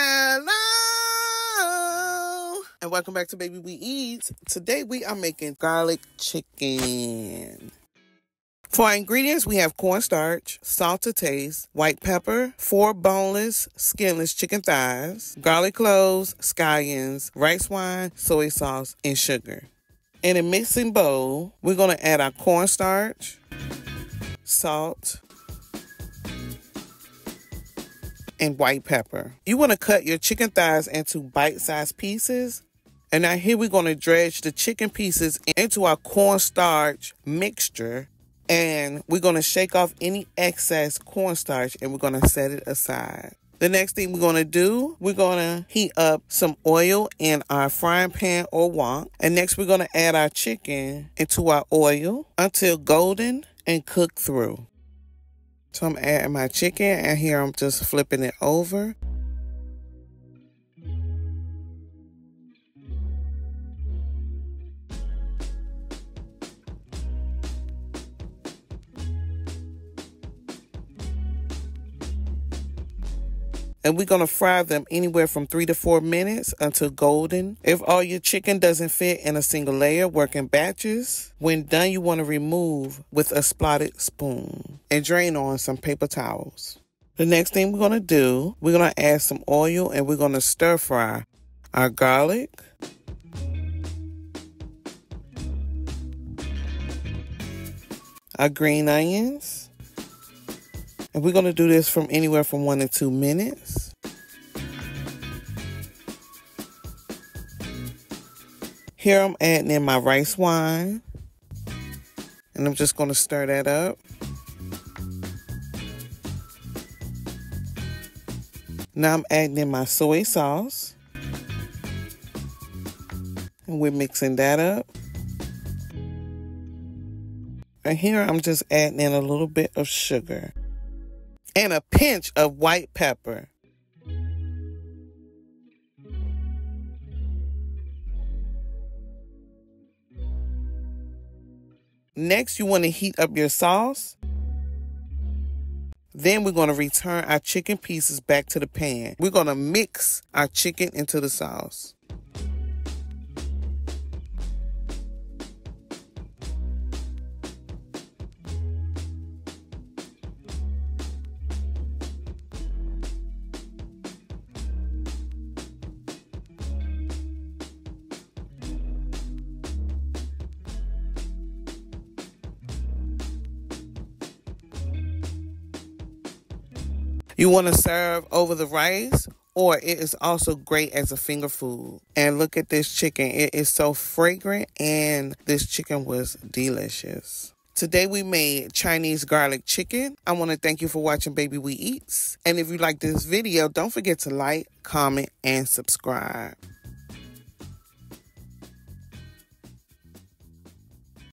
Hello and welcome back to Baby We Eat. Today we are making garlic chicken. For our ingredients, we have cornstarch, salt to taste, white pepper, four boneless, skinless chicken thighs, garlic cloves, scallions, rice wine, soy sauce, and sugar. In a mixing bowl, we're going to add our cornstarch, salt, and white pepper. You want to cut your chicken thighs into bite-sized pieces. And now here we're going to dredge the chicken pieces into our cornstarch mixture. And we're going to shake off any excess cornstarch and we're going to set it aside. The next thing we're going to do, we're going to heat up some oil in our frying pan or wok. And next we're going to add our chicken into our oil until golden and cook through. So I'm adding my chicken and here I'm just flipping it over. And we're going to fry them anywhere from three to four minutes until golden. If all your chicken doesn't fit in a single layer, work in batches. When done, you want to remove with a spotted spoon and drain on some paper towels. The next thing we're going to do, we're going to add some oil and we're going to stir fry our garlic. Our green onions. And we're going to do this from anywhere from one to two minutes. Here I'm adding in my rice wine. And I'm just going to stir that up. Now I'm adding in my soy sauce. And we're mixing that up. And here I'm just adding in a little bit of sugar and a pinch of white pepper. Next, you want to heat up your sauce. Then we're going to return our chicken pieces back to the pan. We're going to mix our chicken into the sauce. You want to serve over the rice or it is also great as a finger food. And look at this chicken. It is so fragrant and this chicken was delicious. Today we made Chinese garlic chicken. I want to thank you for watching Baby We Eatz. And if you like this video, don't forget to like, comment, and subscribe.